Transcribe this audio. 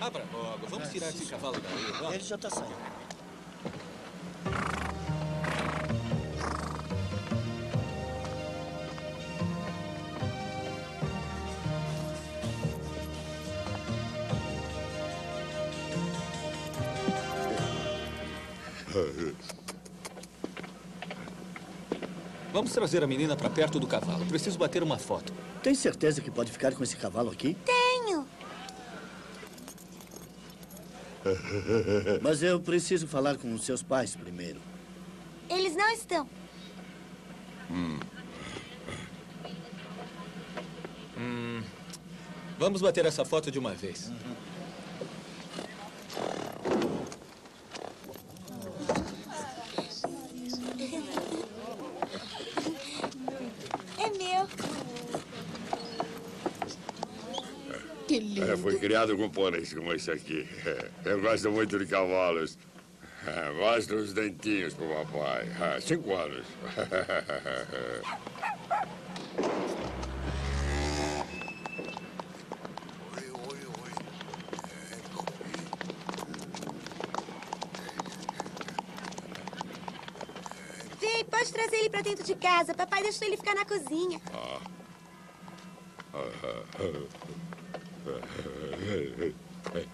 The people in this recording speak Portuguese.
Abra logo. Vamos tirar esse cavalo daí. Vamos. Ele já está saindo. Vamos trazer a menina para perto do cavalo. Preciso bater uma foto. Tem certeza que pode ficar com esse cavalo aqui? Tenho. Mas eu preciso falar com os seus pais primeiro. Eles não estão. Vamos bater essa foto de uma vez. É Que lindo. É, foi criado com pôneis como esse aqui. Eu gosto muito de cavalos. É, Mostra os dentinhos pro papai. Ah, Cinco anos. Vem, pode trazer ele pra dentro de casa. Papai deixou ele ficar na cozinha. はい。